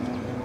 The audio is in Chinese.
嗯